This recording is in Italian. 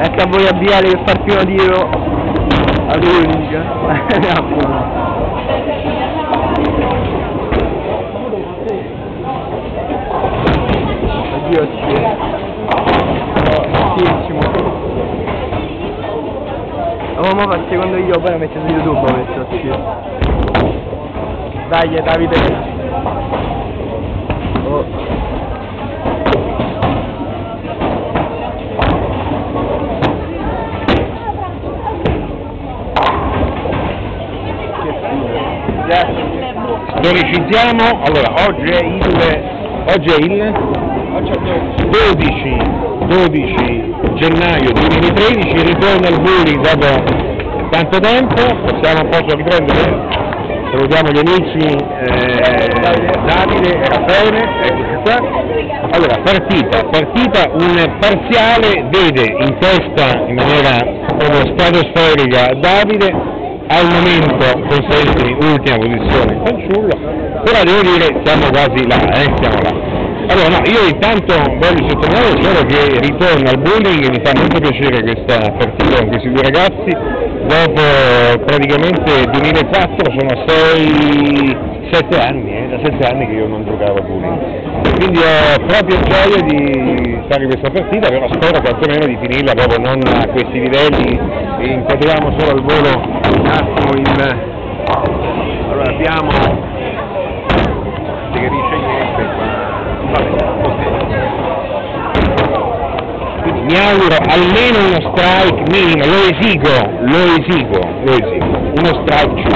Ecco a voi avviare il partito di ad unica. Oddio sì. Fortissimo. Oh, ma il secondo video poi lo metto su YouTube questo sì. Dai Davide. Oh. Stonicizziamo, allora oggi è il, oggi è il 12, 12 gennaio 2013, ritorno al Bulli dopo tanto tempo, possiamo posso riprendere? Salutiamo gli amici eh, Davide e Raffaele. Allora, partita, partita, un parziale vede in testa in maniera proprio stratosferica Davide, al momento Constantini ultima posizione. Fanciullo, però devo dire siamo quasi là, eh, siamo là. Allora no, io intanto voglio sottolineare solo che ritorno al bullying e mi fa molto piacere questa partita con questi due ragazzi, dopo praticamente 2004 sono 6, 7 anni, eh, da 7 anni che io non giocavo a bullying, quindi ho proprio gioia di fare questa partita, però spero quantomeno di finirla proprio non a questi livelli, inquadriamo solo al volo un attimo il... Allora abbiamo... che dice niente qua... Quindi mi auguro almeno uno strike minimo, lo esigo, lo esigo, lo esigo, uno strike ci.